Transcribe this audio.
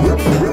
Whoop, whoop.